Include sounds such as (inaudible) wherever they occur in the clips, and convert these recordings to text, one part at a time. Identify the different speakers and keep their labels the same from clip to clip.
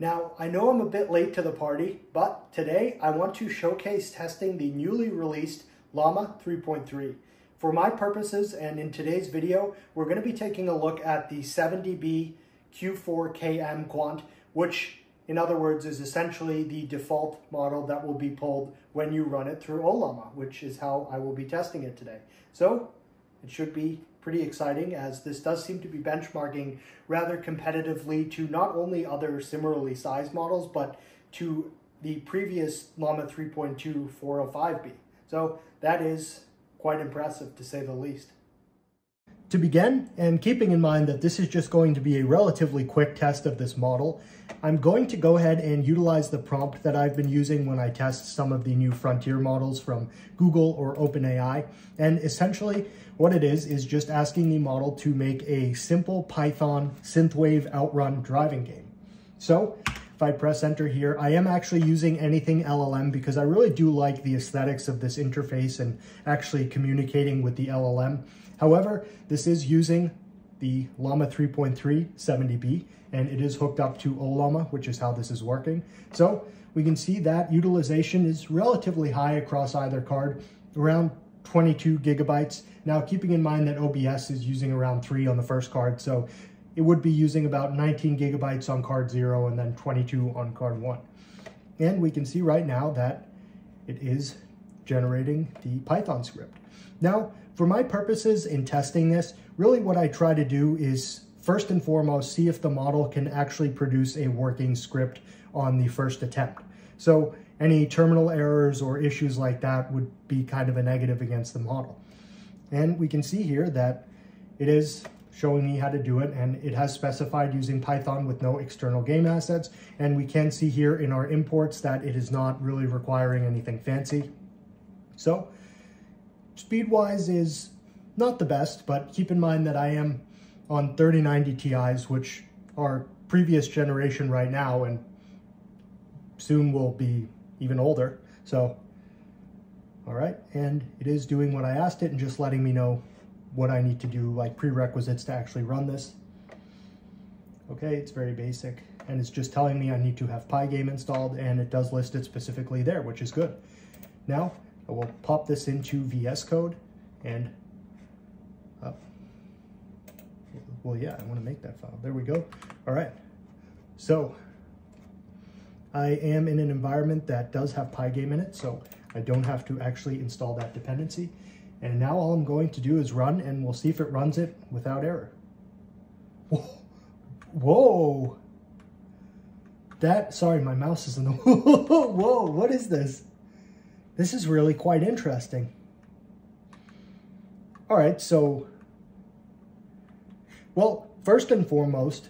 Speaker 1: Now, I know I'm a bit late to the party, but today I want to showcase testing the newly released Llama 3.3. For my purposes and in today's video, we're going to be taking a look at the 70B Q4KM Quant, which in other words is essentially the default model that will be pulled when you run it through Ollama, which is how I will be testing it today. So it should be pretty exciting as this does seem to be benchmarking rather competitively to not only other similarly sized models, but to the previous Llama 3.2 405B. So that is quite impressive to say the least. To begin, and keeping in mind that this is just going to be a relatively quick test of this model, I'm going to go ahead and utilize the prompt that I've been using when I test some of the new frontier models from Google or OpenAI. And essentially what it is, is just asking the model to make a simple Python synthwave outrun driving game. So if I press enter here, I am actually using AnythingLLM because I really do like the aesthetics of this interface and actually communicating with the LLM. However, this is using the Llama 3.3 70B and it is hooked up to Ollama, which is how this is working. So we can see that utilization is relatively high across either card, around 22 gigabytes. Now, keeping in mind that OBS is using around three on the first card, so it would be using about 19 gigabytes on card zero and then 22 on card one. And we can see right now that it is generating the Python script. Now, for my purposes in testing this, really what I try to do is first and foremost, see if the model can actually produce a working script on the first attempt. So any terminal errors or issues like that would be kind of a negative against the model. And we can see here that it is showing me how to do it and it has specified using Python with no external game assets. And we can see here in our imports that it is not really requiring anything fancy. So speed-wise is not the best, but keep in mind that I am on 3090 Ti's, which are previous generation right now and soon will be even older. So, all right, and it is doing what I asked it and just letting me know what I need to do, like prerequisites to actually run this. Okay, it's very basic, and it's just telling me I need to have Pygame installed, and it does list it specifically there, which is good. Now, I will pop this into VS Code, and uh, well, yeah, I want to make that file. There we go. All right. So I am in an environment that does have Pygame in it, so I don't have to actually install that dependency. And now all I'm going to do is run, and we'll see if it runs it without error. Whoa. Whoa. That, sorry, my mouse is in the, (laughs) whoa, what is this? This is really quite interesting. All right, so well, first and foremost,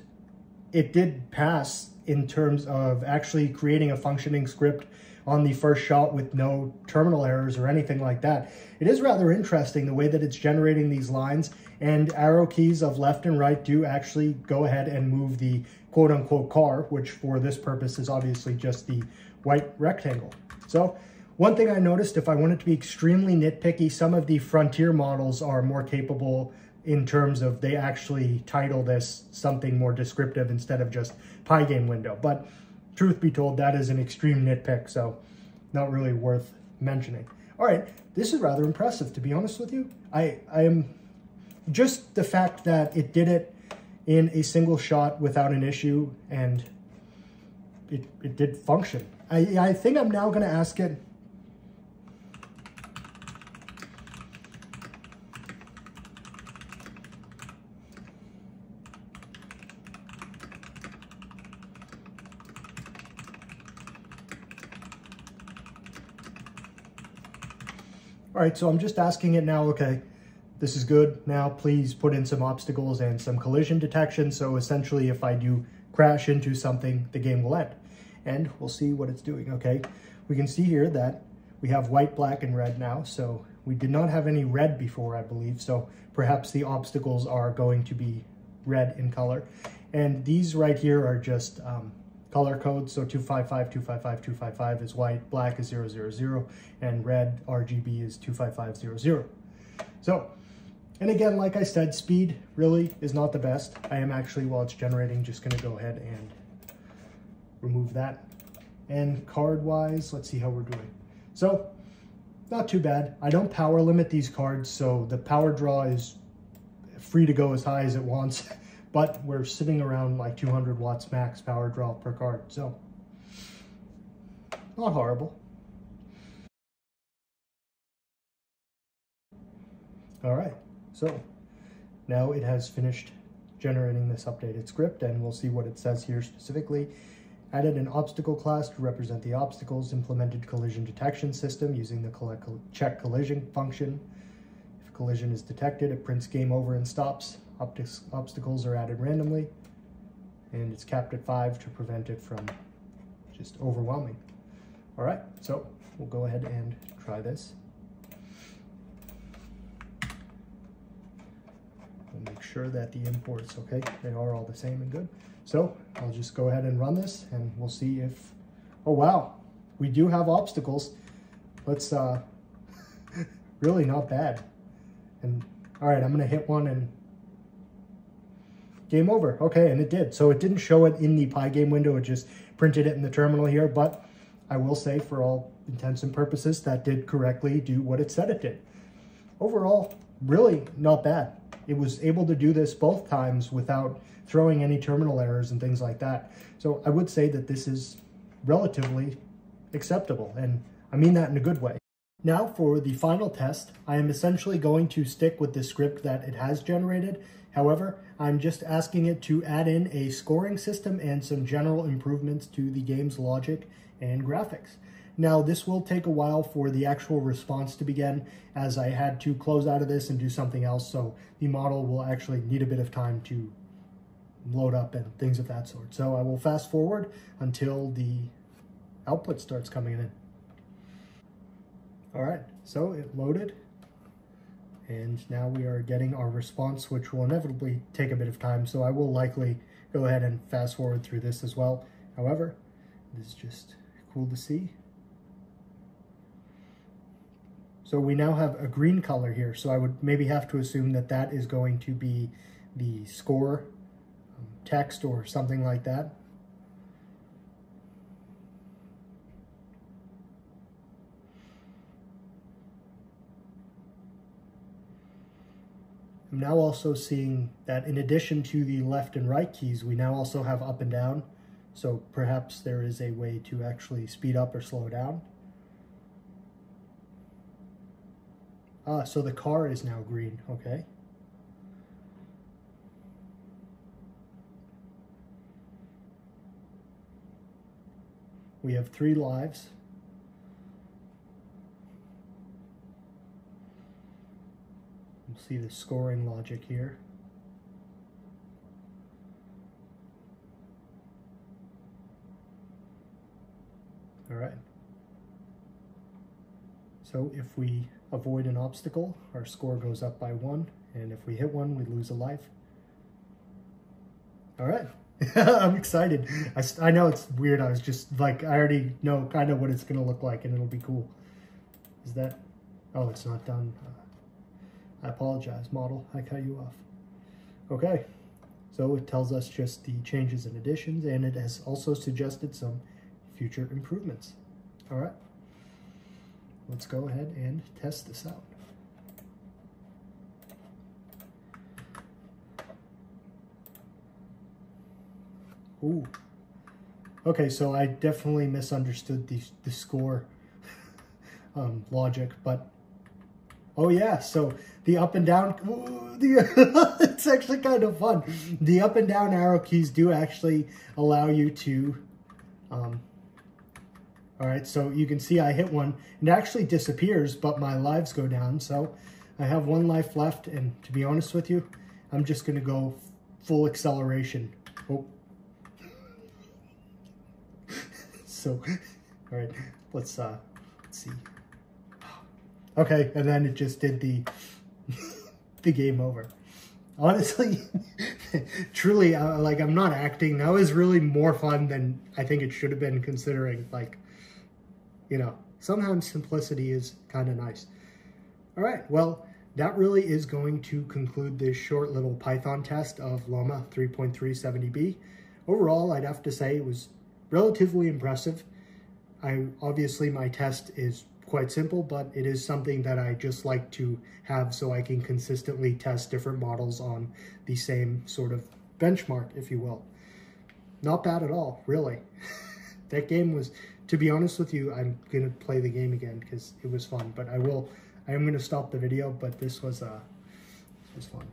Speaker 1: it did pass in terms of actually creating a functioning script on the first shot with no terminal errors or anything like that. It is rather interesting the way that it's generating these lines and arrow keys of left and right do actually go ahead and move the quote unquote car, which for this purpose is obviously just the white rectangle. So one thing I noticed, if I wanted to be extremely nitpicky, some of the Frontier models are more capable in terms of they actually title this something more descriptive instead of just pie Pygame window. But truth be told, that is an extreme nitpick, so not really worth mentioning. All right, this is rather impressive, to be honest with you. I, I am just the fact that it did it in a single shot without an issue and it, it did function. I, I think I'm now going to ask it All right, so I'm just asking it now, okay, this is good. Now please put in some obstacles and some collision detection. So essentially if I do crash into something, the game will end. And we'll see what it's doing, okay? We can see here that we have white, black, and red now. So we did not have any red before, I believe. So perhaps the obstacles are going to be red in color. And these right here are just um, color codes. So 255, 255, 255 is white, black is 000, and red RGB is 25500. So, and again, like I said, speed really is not the best. I am actually, while it's generating, just gonna go ahead and remove that. And card-wise, let's see how we're doing. So, not too bad. I don't power limit these cards, so the power draw is free to go as high as it wants, (laughs) but we're sitting around like 200 watts max power draw per card, so not horrible. All right, so now it has finished generating this updated script and we'll see what it says here specifically. Added an obstacle class to represent the obstacles, implemented collision detection system using the check collision function. If collision is detected, it prints game over and stops. Obstacles are added randomly and it's capped at five to prevent it from just overwhelming. All right, so we'll go ahead and try this. Make sure that the imports, okay, they are all the same and good. So I'll just go ahead and run this and we'll see if, oh wow, we do have obstacles. Let's, uh, (laughs) really not bad. And all right, I'm gonna hit one and game over. Okay, and it did. So it didn't show it in the Pygame window, it just printed it in the terminal here, but I will say for all intents and purposes, that did correctly do what it said it did. Overall, really not bad. It was able to do this both times without throwing any terminal errors and things like that. So I would say that this is relatively acceptable, and I mean that in a good way. Now for the final test, I am essentially going to stick with the script that it has generated. However, I'm just asking it to add in a scoring system and some general improvements to the game's logic and graphics. Now, this will take a while for the actual response to begin as I had to close out of this and do something else. So the model will actually need a bit of time to load up and things of that sort. So I will fast forward until the output starts coming in. All right, so it loaded and now we are getting our response, which will inevitably take a bit of time. So I will likely go ahead and fast forward through this as well. However, this is just cool to see. So we now have a green color here. So I would maybe have to assume that that is going to be the score um, text or something like that. Now also seeing that in addition to the left and right keys, we now also have up and down. So perhaps there is a way to actually speed up or slow down. Ah, so the car is now green, okay. We have three lives. See the scoring logic here. All right. So if we avoid an obstacle, our score goes up by one, and if we hit one, we lose a life. All right. (laughs) I'm excited. I, I know it's weird. I was just like, I already know kind of what it's going to look like, and it'll be cool. Is that, oh, it's not done. I apologize, model. I cut you off. Okay. So it tells us just the changes and additions, and it has also suggested some future improvements. All right. Let's go ahead and test this out. Ooh. Okay, so I definitely misunderstood the, the score (laughs) um, logic, but oh yeah, so the up and down, the, (laughs) it's actually kind of fun. The up and down arrow keys do actually allow you to um, all right, so you can see I hit one. It actually disappears, but my lives go down. So I have one life left. And to be honest with you, I'm just going to go full acceleration. Oh. (laughs) so, all right, let's, uh, let's see. Okay, and then it just did the, (laughs) the game over. Honestly, (laughs) truly, uh, like, I'm not acting. That was really more fun than I think it should have been considering, like, you know, sometimes simplicity is kind of nice. All right, well, that really is going to conclude this short little Python test of Llama 3.370B. Overall, I'd have to say it was relatively impressive. I obviously my test is quite simple, but it is something that I just like to have so I can consistently test different models on the same sort of benchmark, if you will. Not bad at all, really. (laughs) that game was, to be honest with you, I'm going to play the game again because it was fun, but I will, I am going to stop the video, but this was, uh, this was fun.